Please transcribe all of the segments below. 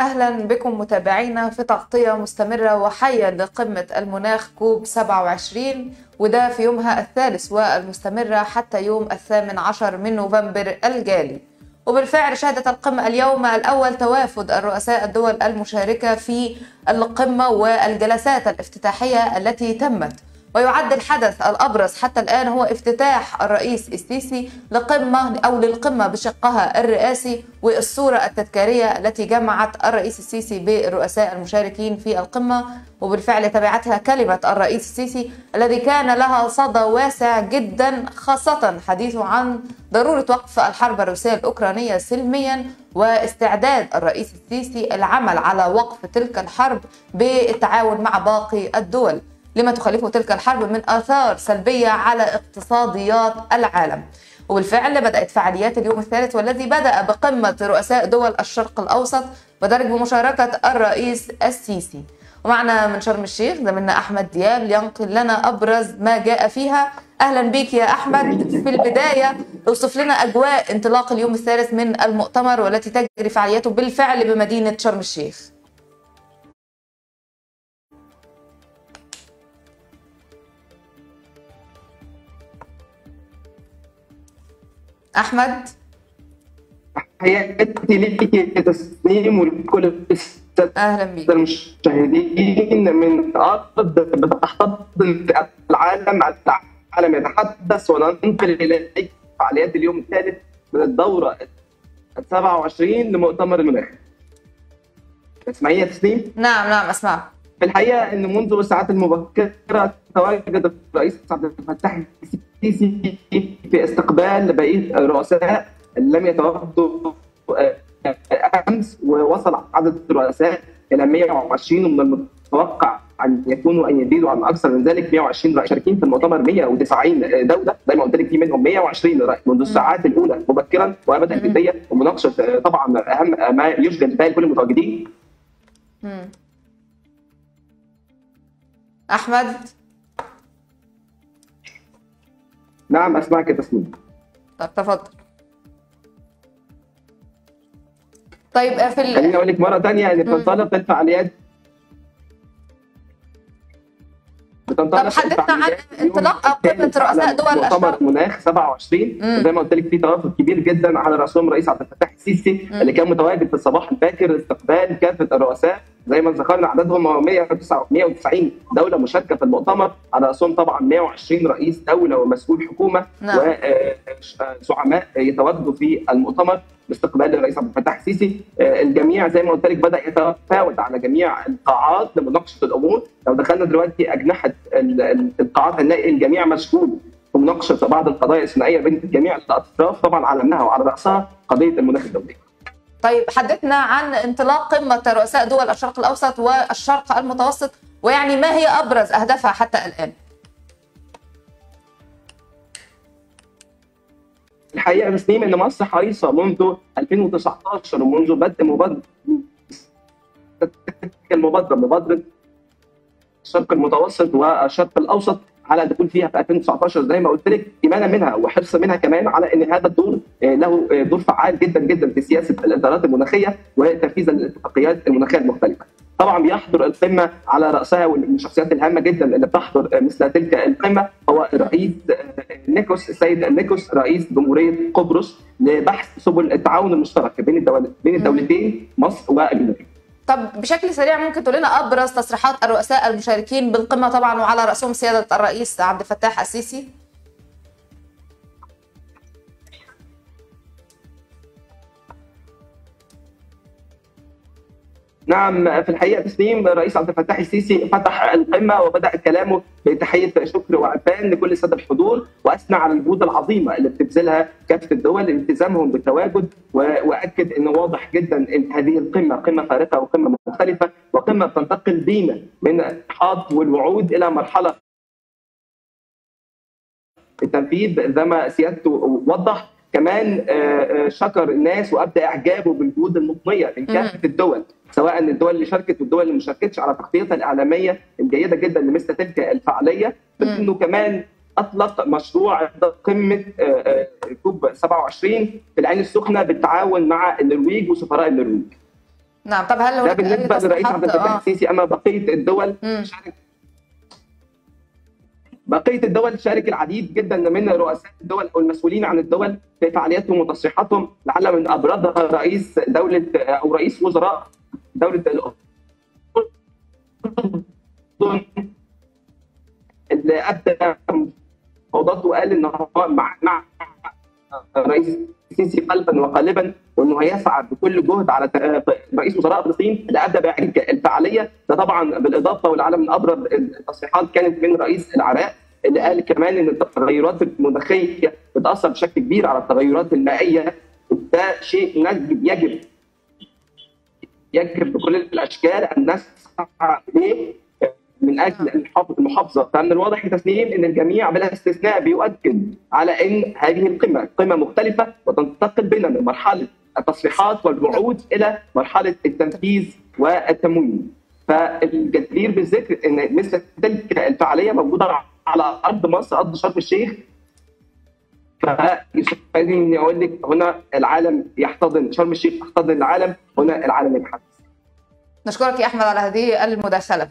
أهلا بكم متابعينا في تغطية مستمرة وحيه لقمه المناخ كوب 27 وده في يومها الثالث والمستمرة حتى يوم الثامن عشر من نوفمبر الجاري. وبالفعل شهدت القمة اليوم الأول توافد الرؤساء الدول المشاركة في القمة والجلسات الافتتاحية التي تمت ويعد الحدث الأبرز حتى الآن هو افتتاح الرئيس السيسي لقمة أو للقمة بشقها الرئاسي والصورة التذكارية التي جمعت الرئيس السيسي بالرؤساء المشاركين في القمة وبالفعل تبعتها كلمة الرئيس السيسي الذي كان لها صدى واسع جدا خاصة حديثه عن ضرورة وقف الحرب الروسية الأوكرانية سلميا واستعداد الرئيس السيسي العمل على وقف تلك الحرب بالتعاون مع باقي الدول. لما تخلفه تلك الحرب من آثار سلبية على اقتصاديات العالم. وبالفعل بدأت فعاليات اليوم الثالث والذي بدأ بقمة رؤساء دول الشرق الأوسط ودرج بمشاركة الرئيس السيسي. ومعنا من شرم الشيخ زميلنا أحمد دياب لينقل لنا أبرز ما جاء فيها. أهلا بك يا أحمد. في البداية اوصف لنا أجواء انطلاق اليوم الثالث من المؤتمر والتي تجري فعالياته بالفعل بمدينة شرم الشيخ. أحمد؟ تحياتي ليك تسليم ولكل أهلا بك المشاهدين من ارض بتحتضن العالم العالم. يتحدث وننقل إليك فعاليات اليوم الثالث من الدورة ال 27 لمؤتمر المناخ. تسمعيني يا تسليم؟ نعم نعم أسمع. في الحقيقة إن منذ الساعات المبكرة تواجد الرئيس عبد الفتاح السيسي في استقبال بقية الرؤساء لم يتوافدوا أمس ووصل عدد الرؤساء إلى 120 ومن المتوقع أن يكونوا أن يزيدوا عن أكثر من ذلك 120 رئيس شاركين في المؤتمر 190 دولة. زي ما قلت لك في منهم 120 رئيس منذ الساعات الأولى مبكرا وبدات جديه ومناقشة طبعا أهم ما يشغل بال كل المتواجدين. أحمد؟ نعم أسمعك تسليم. طب تفضل. طيب في ال... خليني أقول لك مرة ثانية ان تنطلق الفعاليات طب حدثنا عن انطلاق قمة رؤساء دول مؤتمر مناخ 27 زي ما قلت لك في توافد كبير جدا على رأسهم الرئيس عبد الفتاح السيسي اللي كان متواجد في الصباح الباكر لاستقبال كافة الرؤساء. زي ما ذكرنا عددهم 190 دولة مشاركة في المؤتمر على رأسهم طبعا 120 رئيس دولة ومسؤول حكومة نعم. وزعماء يتواجدوا في المؤتمر باستقبال الرئيس عبد الفتاح السيسي الجميع زي ما قلت لك بدأ يتفاوت على جميع القاعات لمناقشة الأمور لو دخلنا دلوقتي أجنحة القاعات هنلاقي الجميع مشغول في مناقشة بعض القضايا الثنائيه بين جميع الأطراف طبعا على منها وعلى رأسها قضية المناخ الدولي. طيب حدثنا عن انطلاق قمه رؤساء دول الشرق الأوسط والشرق المتوسط ويعني ما هي أبرز أهدافها حتى الآن؟ الحقيقة تسليم إن مصر حريصة منذ 2019 ومنذ بدء مبادرة المبادره مبادرة الشرق المتوسط والشرق الأوسط على الدخول فيها في 2019 زي ما قلت لك إيمانا منها وحرصا منها كمان على إن هذا الدور له دور فعال جدا جدا في سياسة الإدارات المناخية وتنفيذ الاتفاقيات المناخية المختلفة. طبعا بيحضر القمة على رأسها ومن الشخصيات الهامة جدا اللي بتحضر مثل تلك القمة هو الرئيس نيكوس السيد نيكوس رئيس جمهورية قبرص لبحث سبل التعاون المشترك بين الدول بين الدولتين مصر والجنوب. طب بشكل سريع ممكن تقول لنا أبرز تصريحات الرؤساء المشاركين بالقمة طبعا وعلى رأسهم سيادة الرئيس عبد الفتاح السيسي؟ نعم في الحقيقة تسليم الرئيس عبد الفتاح السيسي فتح القمة وبدأ كلامه بتحية شكر وعرفان لكل الساده الحضور وأثنى على الجهود العظيمة اللي بتبذلها كافة الدول التزامهم بالتواجد وأكد إنه واضح جدا إن هذه القمة قمة فارقة وقمة مختلفة وقمة بتنتقل بينا من الحاط والوعود إلى مرحلة التنفيذ زي ما سيادته وضح. كمان شكر الناس وابدى إعجابه بالجهود المضنية من كافة الدول سواء الدول اللي شاركت والدول اللي ما شاركتش على تغطيتها الإعلامية الجيدة جدا لمثل تلك الفعالية بل إنه كمان أطلق مشروع قمة كوب 27 في العين السخنة بالتعاون مع النرويج وسفراء النرويج. نعم طب هل ده بالنسبة أي للرئيس عبد الفتاح السيسي اما بقية الدول مم. شارك بقية الدول شارك العديد جدا من رؤساء الدول أو المسؤولين عن الدول في فعالياتهم وتصريحاتهم لعل من أبرزها رئيس دولة أو رئيس وزراء دولة الأردن. اللي ابدى مفاوضاته وقال ان هو مع مع رئيس السيسي قلبا وقالبا وإنه هيسعى بكل جهد على ت- رئيس وزراء فلسطين بإعجاز الفعالية. ده طبعا بالإضافة والعالم من أبرز التصريحات كانت من رئيس العراق اللي قال كمان إن التغيرات المناخية بتأثر بشكل كبير على التغيرات المائية. وده شيء يجب يجب يجب بكل الأشكال أن نسعى إليه. من أجل الحفظ- المحافظة. فمن الواضح يا تسنيم إن الجميع بلا استثناء بيؤكد على إن هذه القمة قمة مختلفة وتنتقل بنا من مرحلة التصريحات والوعود إلى مرحلة التنفيذ والتمويل فالجدير بالذكر إن مثل تلك الفعالية موجودة على أرض مصر أرض شرم الشيخ. فيسعدني أقول لك هنا العالم يحتضن شرم الشيخ تحتضن العالم هنا العالم يبحث نشكرك يا أحمد على هذه المداخلة.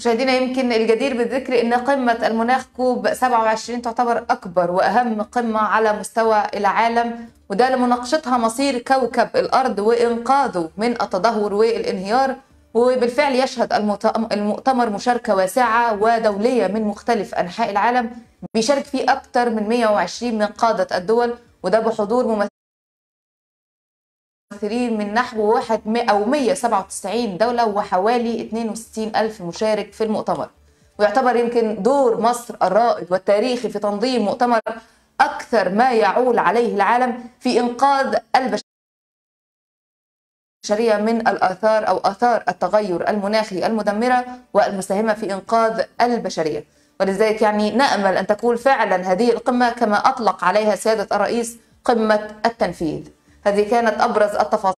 مشاهدينا يمكن الجدير بالذكر إن قمة المناخ كوب 27 تعتبر أكبر وأهم قمة على مستوى العالم وده لمناقشتها مصير كوكب الأرض وإنقاذه من التدهور والانهيار وبالفعل يشهد المؤتم- المؤتمر مشاركة واسعة ودولية من مختلف أنحاء العالم بيشارك فيه أكثر من 120 من قادة الدول وده بحضور ممثلين من نحو واحد أو 197 دولة وحوالي 62 ألف مشارك في المؤتمر. ويعتبر يمكن دور مصر الرائد والتاريخي في تنظيم مؤتمر أكثر ما يعول عليه العالم في إنقاذ البشرية من الآثار أو آثار التغير المناخي المدمرة والمساهمة في إنقاذ البشرية. ولذلك يعني نأمل أن تكون فعلا هذه القمة كما أطلق عليها سيادة الرئيس قمة التنفيذ. هذه كانت أبرز التفاصيل.